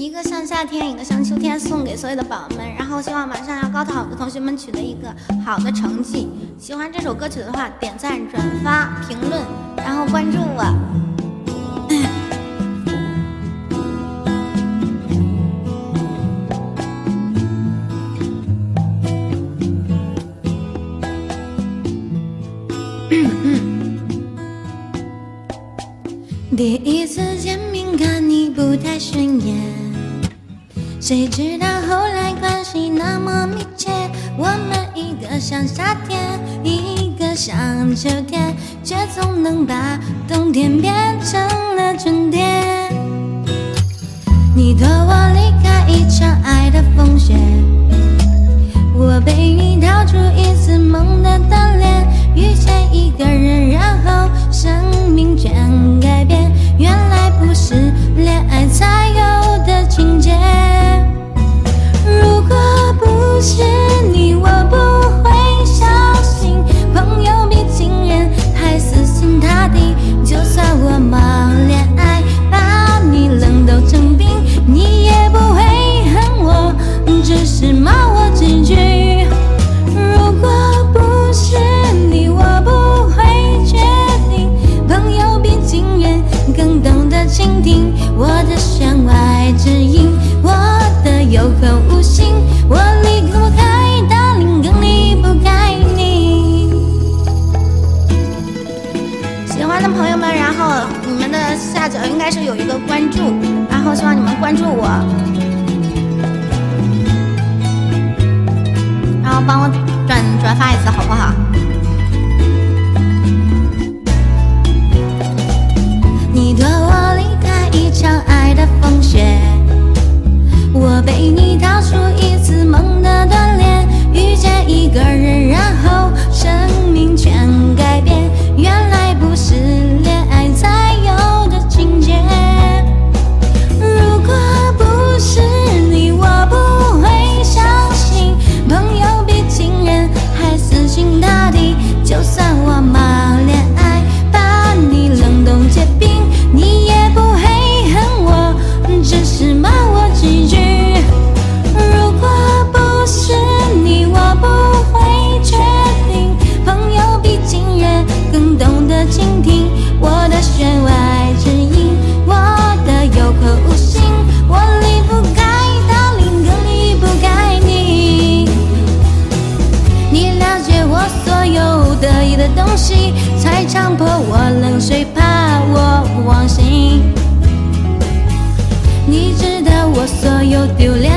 一个像夏天，一个像秋天，送给所有的宝宝们。然后希望马上要高考的同学们取得一个好的成绩。喜欢这首歌曲的话，点赞、转发、评论，然后关注我。第一次见面看你不太顺眼，谁知道后来关系那么密切。我们一个像夏天，一个像秋天，却总能把冬天变成了春天。你托我离开一场爱的风雪，我被你逃出一次梦的单恋，遇见一个人，然后生命全改变。原来不是恋爱才算我冒恋爱，把你冷冻成冰，你也不会恨我，只是骂我几句。如果不是你，我不会决定朋友比情人。更懂得倾听我的弦外之音，我的有口无心，我离不开大林，更离不开你。喜欢的朋友们，你们的下角应该是有一个关注，然后希望你们关注我，然后帮我得意的东西才强迫我冷水怕我忘形。你知道我所有丢脸